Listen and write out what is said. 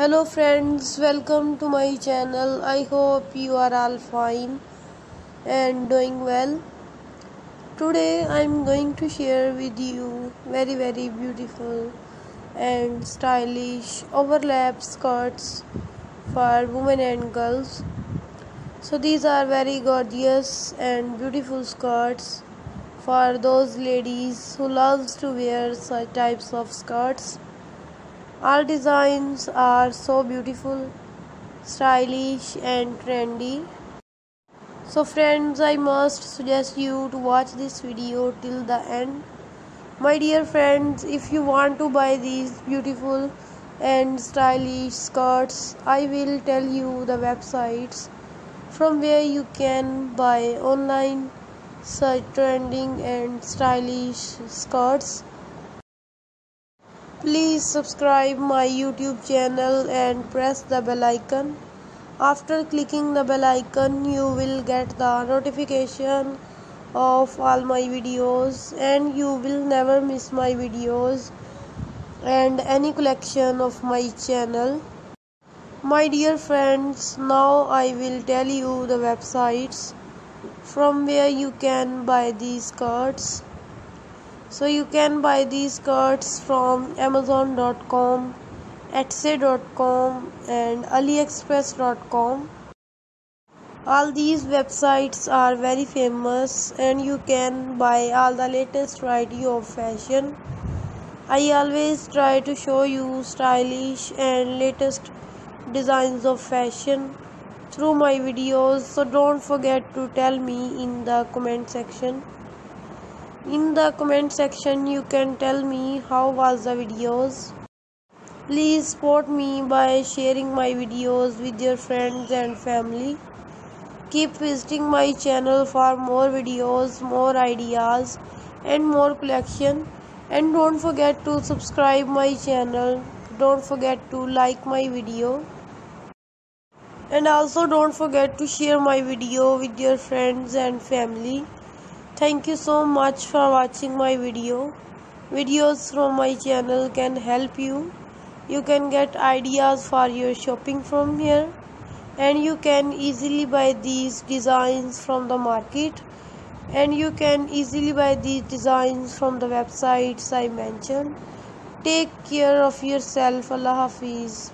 hello friends. Welcome to my channel. I hope you are all fine and doing well. Today i'm going to share with you very very beautiful and stylish overlap skirts for women and girls. So these are very gorgeous and beautiful skirts for those ladies who loves to wear such types of skirts all designs are so beautiful, stylish and trendy. So friends, I must suggest you to watch this video till the end. My dear friends, if you want to buy these beautiful and stylish skirts, I will tell you the websites from where you can buy online such trending and stylish skirts Please subscribe my YouTube channel and press the bell icon. After clicking the bell icon, you will get the notification of all my videos and you will never miss my videos and any collection of my channel. My dear friends, now I will tell you the websites from where you can buy these cards so you can buy these cards from amazon.com etsy.com and aliexpress.com all these websites are very famous and you can buy all the latest variety of fashion. I always try to show you stylish and latest designs of fashion through my videos so don't forget to tell me in the comment section in the comment section you can tell me how was the videos. Please support me by sharing my videos with your friends and family. Keep visiting my channel for more videos more ideas and more collection. And don't forget to subscribe my channel. Don't forget to like my video. And also don't forget to share my video with your friends and family Thank you so much for watching my video. Videos from my channel can help you. You can get ideas for your shopping from here and you can easily buy these designs from the market and you can easily buy these designs from the websites I mentioned. Take care of yourself. Allah Hafiz.